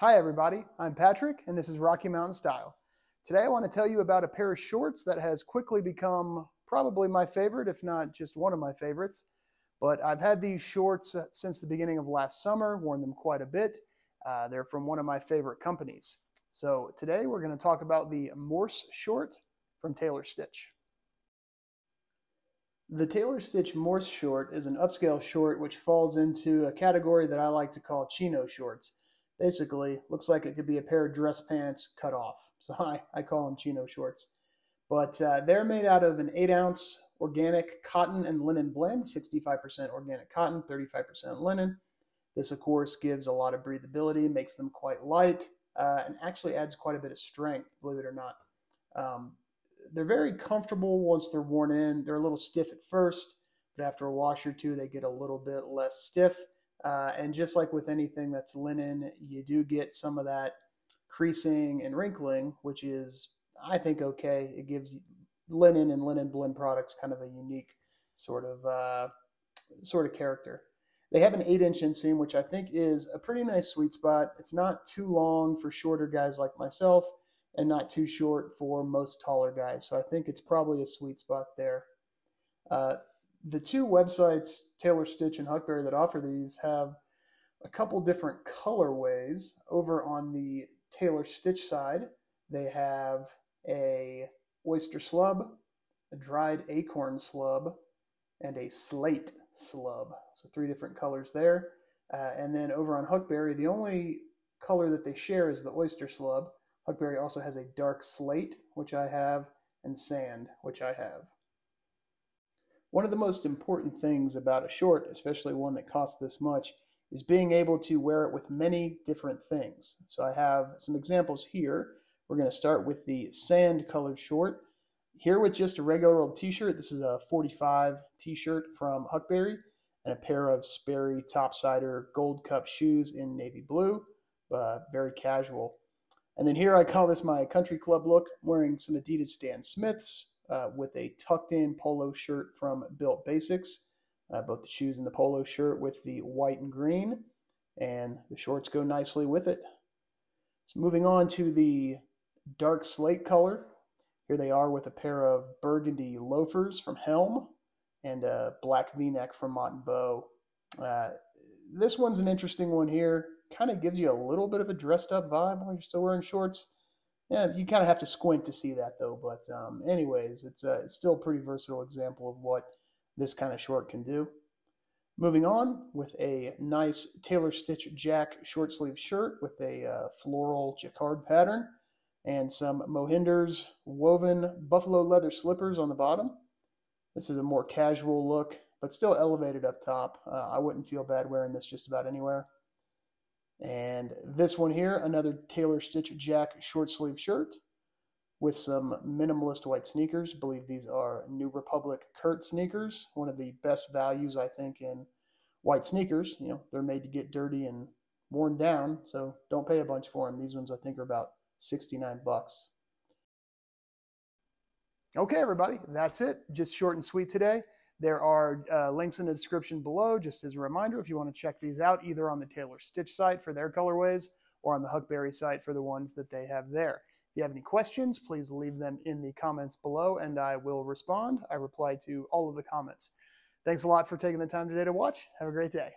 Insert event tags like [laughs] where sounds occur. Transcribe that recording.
Hi everybody, I'm Patrick and this is Rocky Mountain Style. Today I want to tell you about a pair of shorts that has quickly become probably my favorite, if not just one of my favorites. But I've had these shorts uh, since the beginning of last summer, worn them quite a bit. Uh, they're from one of my favorite companies. So today we're going to talk about the Morse short from Taylor Stitch. The Taylor Stitch Morse short is an upscale short which falls into a category that I like to call chino shorts. Basically, looks like it could be a pair of dress pants cut off. [laughs] So I, I call them chino shorts. But uh, they're made out of an 8 ounce organic cotton and linen blend 65% organic cotton, 35% linen. This, of course, gives a lot of breathability, makes them quite light, uh, and actually adds quite a bit of strength, believe it or not. Um, they're very comfortable once they're worn in. They're a little stiff at first, but after a wash or two, they get a little bit less stiff. Uh, and just like with anything that's linen, you do get some of that creasing and wrinkling, which is, I think, okay. It gives linen and linen blend products kind of a unique sort of uh, sort of character. They have an eight inch inseam, which I think is a pretty nice sweet spot. It's not too long for shorter guys like myself and not too short for most taller guys. So I think it's probably a sweet spot there. Uh, the two websites, Taylor Stitch and Huckberry, that offer these have a couple different colorways. Over on the Taylor Stitch side, they have a oyster slub, a dried acorn slub, and a slate slub. So three different colors there. Uh, and then over on Huckberry, the only color that they share is the oyster slub. Huckberry also has a dark slate, which I have, and sand, which I have. One of the most important things about a short, especially one that costs this much, is being able to wear it with many different things. So I have some examples here. We're going to start with the sand colored short. Here with just a regular old t-shirt, this is a 45 t-shirt from Huckberry and a pair of Sperry Topsider Gold Cup shoes in navy blue, uh, very casual. And then here I call this my country club look, wearing some Adidas Stan Smiths uh, with a tucked in polo shirt from Built Basics. Uh, both the shoes and the polo shirt with the white and green, and the shorts go nicely with it. So moving on to the dark slate color. Here they are with a pair of burgundy loafers from Helm and a black v-neck from Mott & Bow. Uh, this one's an interesting one here kind of gives you a little bit of a dressed up vibe while you're still wearing shorts. Yeah, you kind of have to squint to see that though. But um, anyways, it's, a, it's still a pretty versatile example of what this kind of short can do. Moving on with a nice Taylor Stitch Jack short sleeve shirt with a uh, floral jacquard pattern and some Mohinders woven buffalo leather slippers on the bottom. This is a more casual look, but still elevated up top. Uh, I wouldn't feel bad wearing this just about anywhere. And this one here, another Taylor Stitch Jack short sleeve shirt with some minimalist white sneakers. I believe these are New Republic Kurt sneakers, one of the best values I think in white sneakers. You know, they're made to get dirty and worn down, so don't pay a bunch for them. These ones I think are about 69 bucks. Okay, everybody, that's it. Just short and sweet today. There are uh, links in the description below, just as a reminder, if you want to check these out, either on the Taylor Stitch site for their colorways or on the Huckberry site for the ones that they have there. If you have any questions, please leave them in the comments below and I will respond. I reply to all of the comments. Thanks a lot for taking the time today to watch. Have a great day.